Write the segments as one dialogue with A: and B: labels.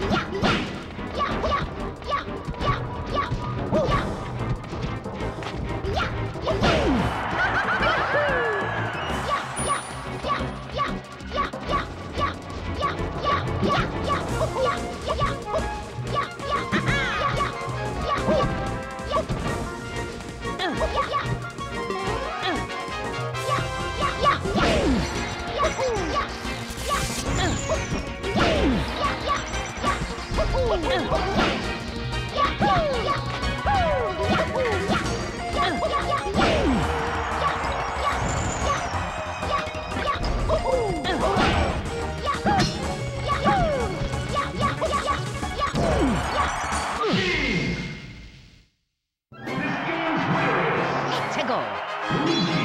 A: Ha! go.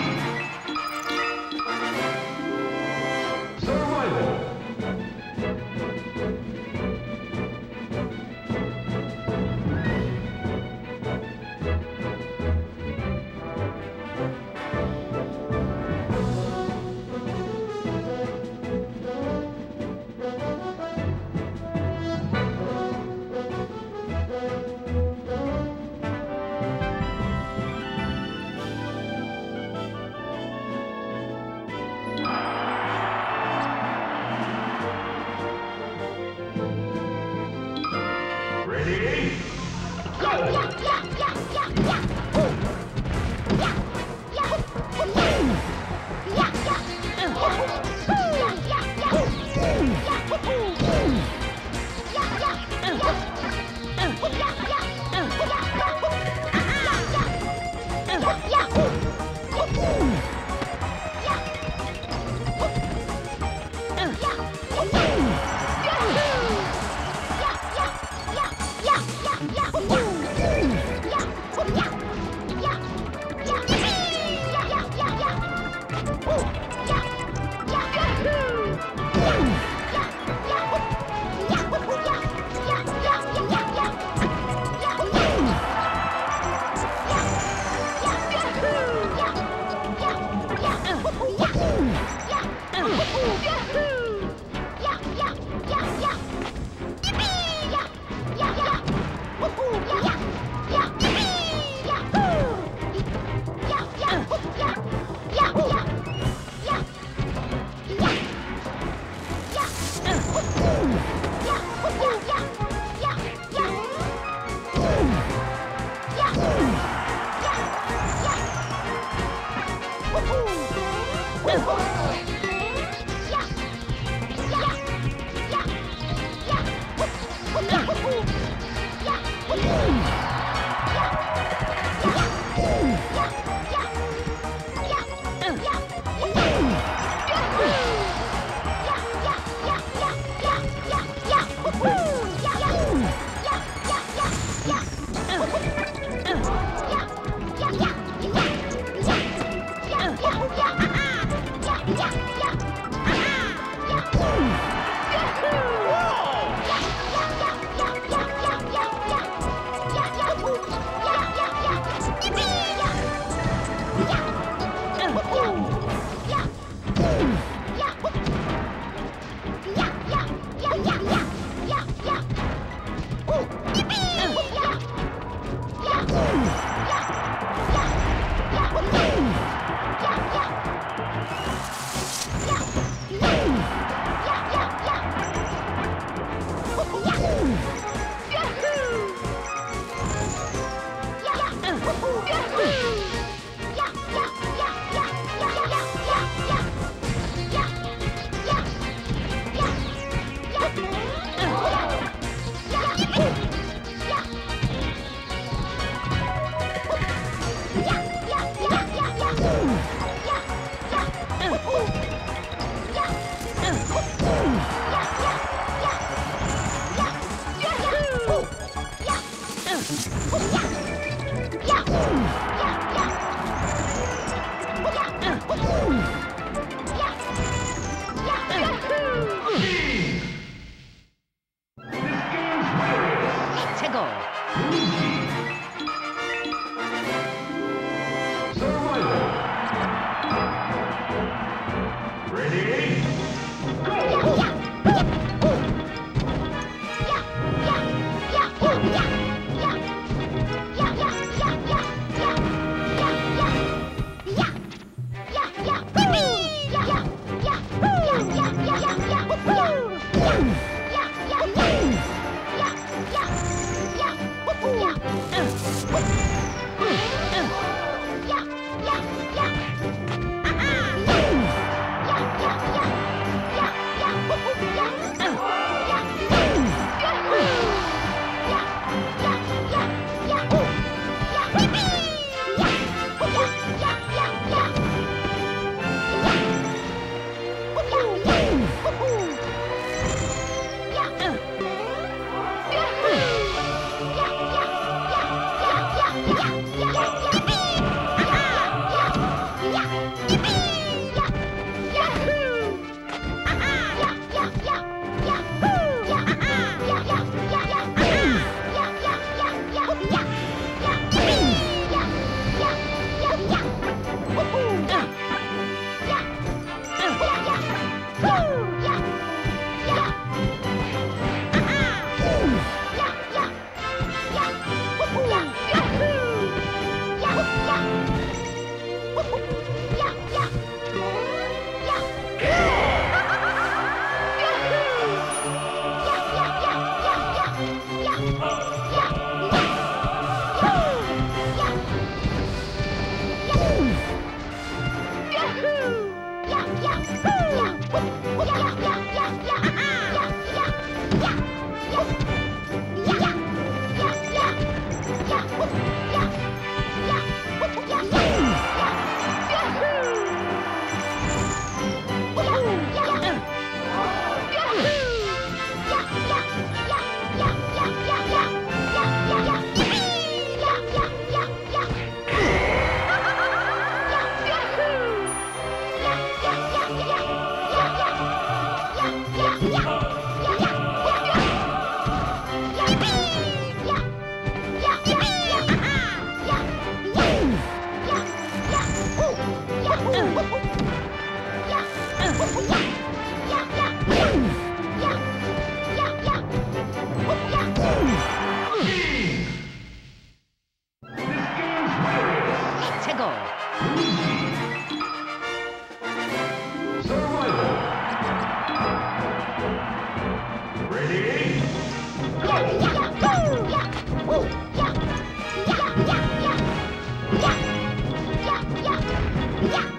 A: Yeah.